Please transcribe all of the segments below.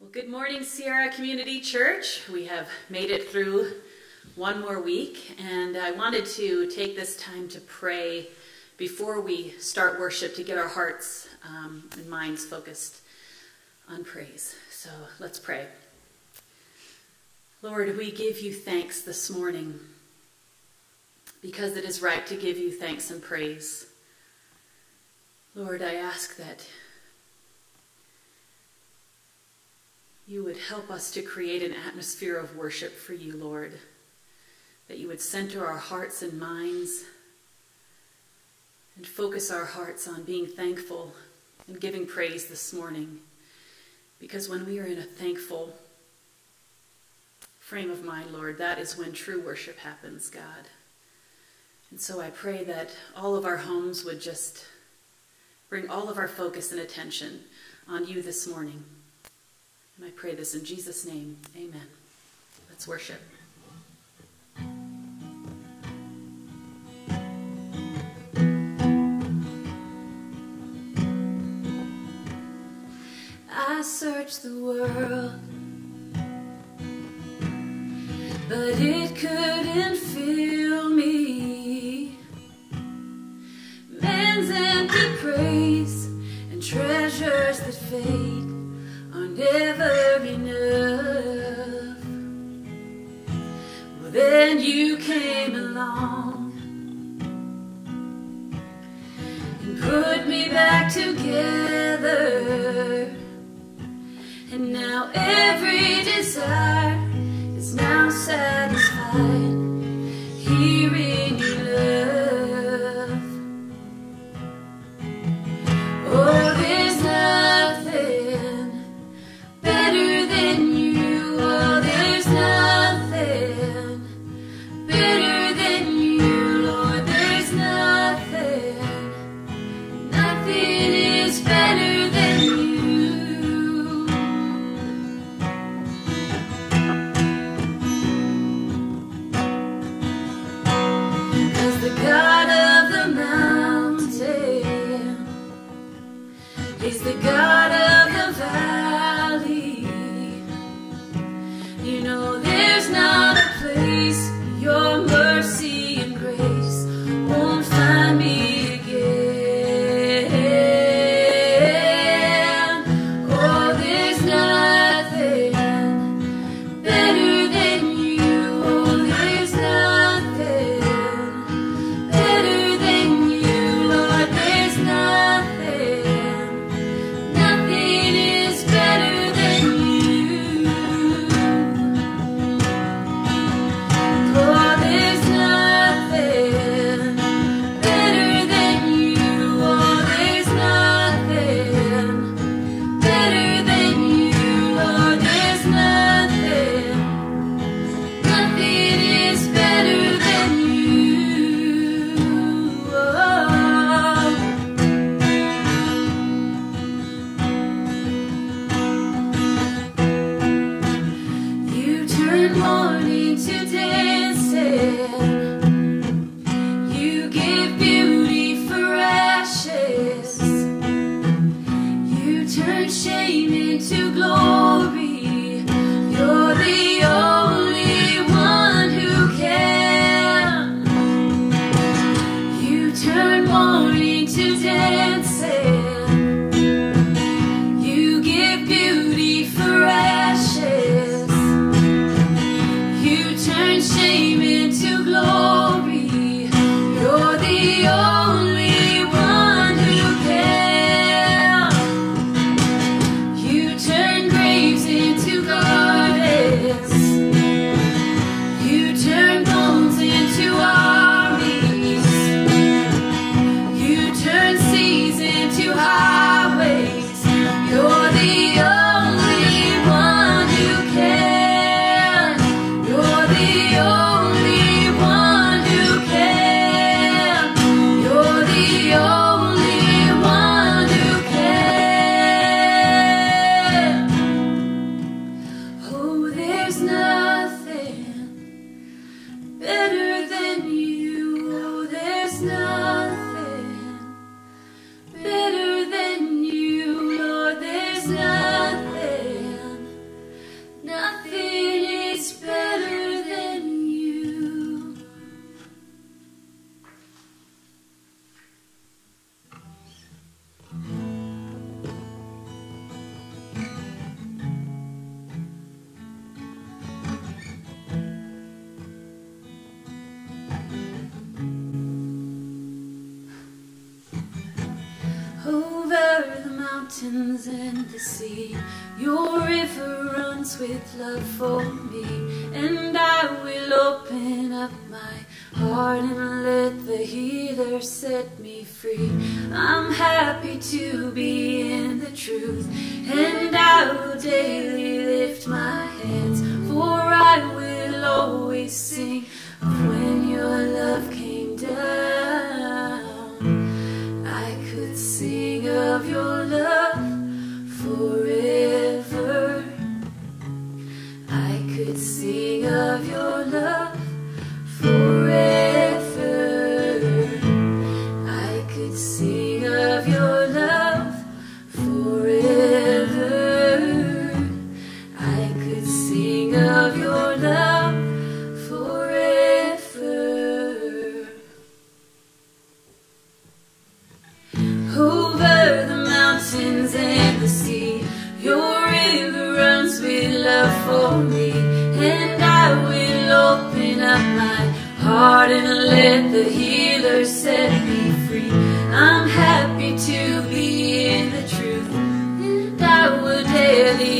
Well, good morning, Sierra Community Church. We have made it through one more week, and I wanted to take this time to pray before we start worship to get our hearts um, and minds focused on praise. So let's pray. Lord, we give you thanks this morning because it is right to give you thanks and praise. Lord, I ask that you would help us to create an atmosphere of worship for you, Lord. That you would center our hearts and minds and focus our hearts on being thankful and giving praise this morning. Because when we are in a thankful frame of mind, Lord, that is when true worship happens, God. And so I pray that all of our homes would just bring all of our focus and attention on you this morning. And I pray this in Jesus' name. Amen. Let's worship. I searched the world, but it couldn't And now every desire is now satisfied. The God mountains and the sea. Your river runs with love for me And I will open up my heart And let the healer set me free. I'm happy to be in the truth And I will daily lift my hands For I will always sing me And I will open up my heart and let the healer set me free. I'm happy to be in the truth And I will daily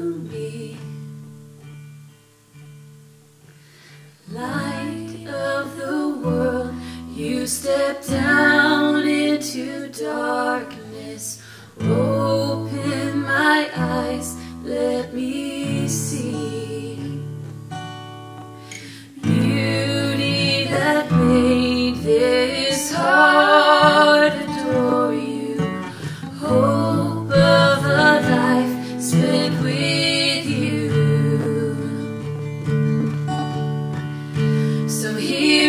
to Light of the world, you step down into darkness. Open my eyes. You.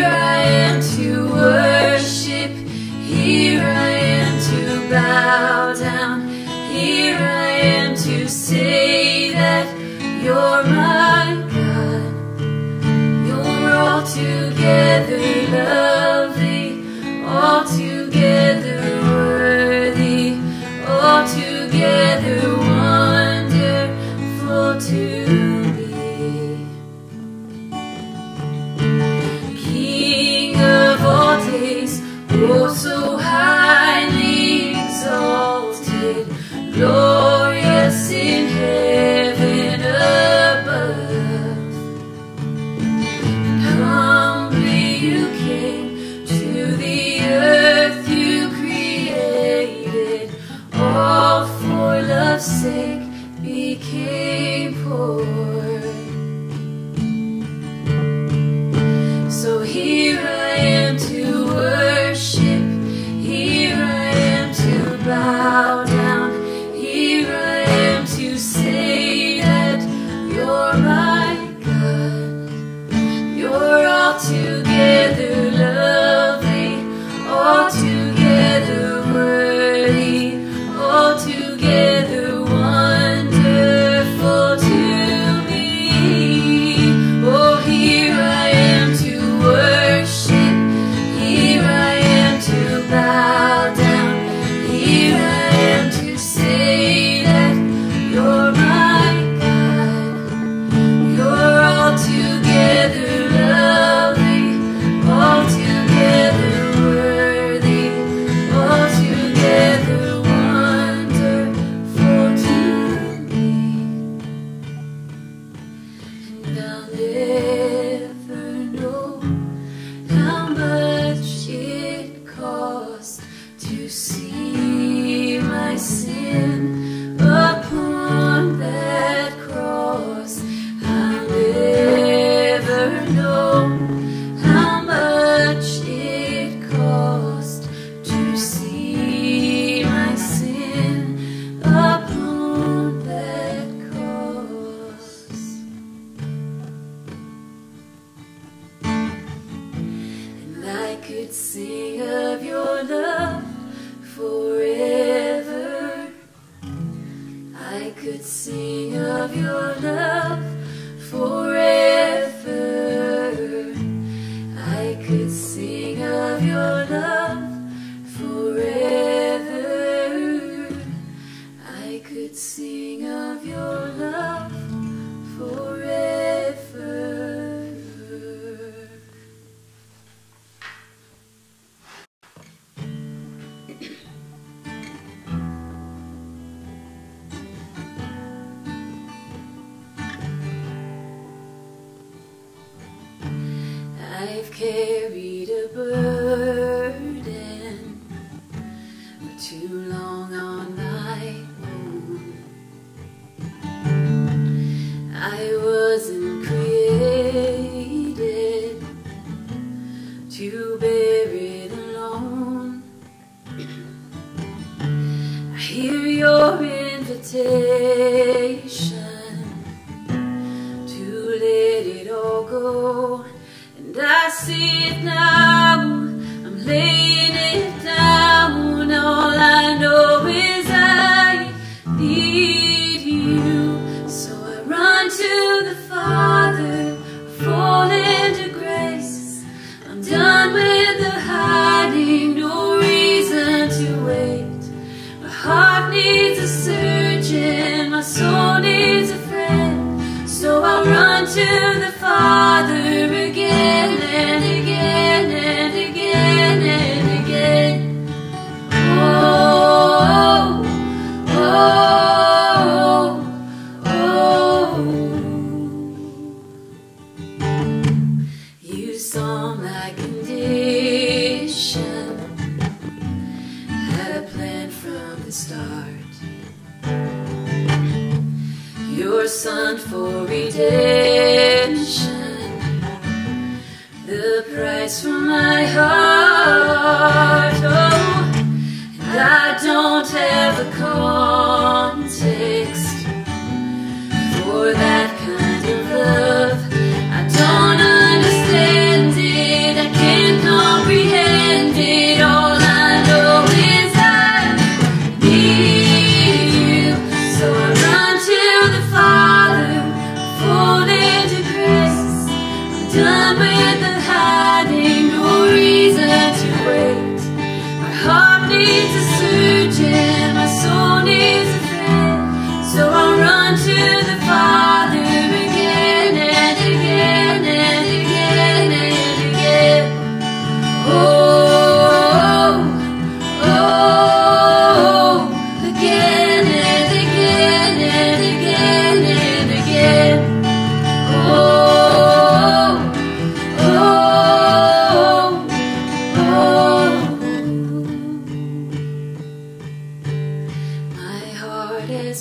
carried a burden.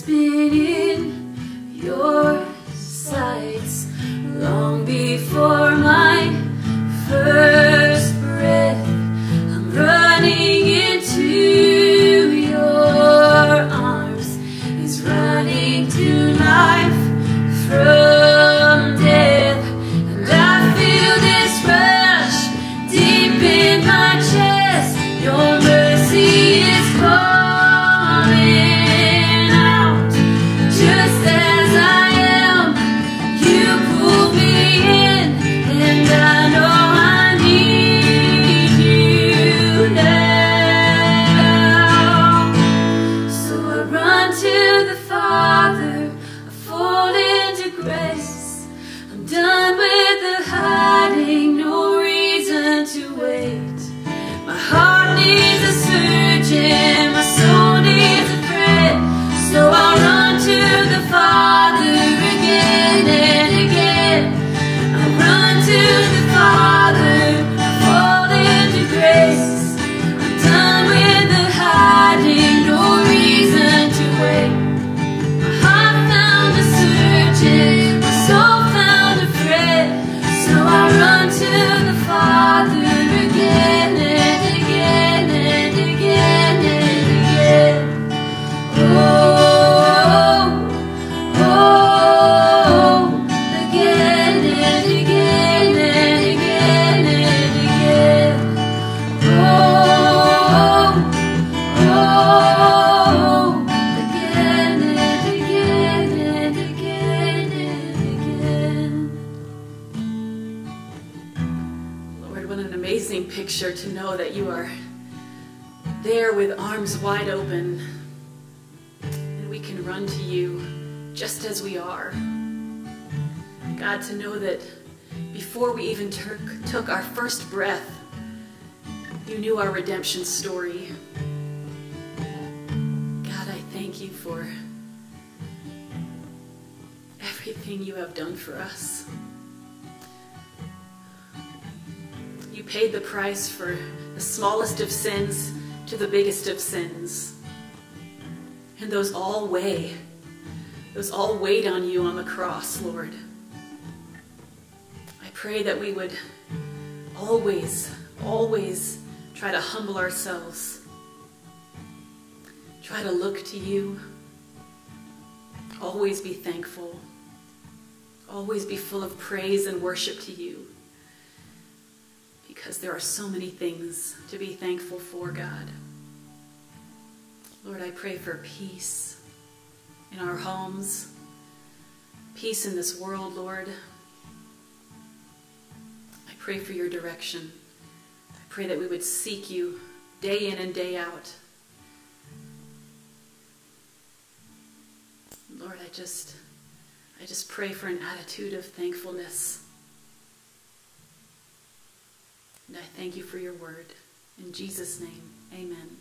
has been in your sights long before my first pleasure to know that you are there with arms wide open and we can run to you just as we are. God, to know that before we even took, took our first breath, you knew our redemption story. God, I thank you for everything you have done for us. Paid the price for the smallest of sins to the biggest of sins. And those all weigh. Those all weighed on you on the cross, Lord. I pray that we would always, always try to humble ourselves. Try to look to you. Always be thankful. Always be full of praise and worship to you. Because there are so many things to be thankful for, God. Lord, I pray for peace in our homes, peace in this world, Lord. I pray for your direction. I pray that we would seek you day in and day out. Lord, I just I just pray for an attitude of thankfulness. And I thank you for your word. In Jesus' name, amen.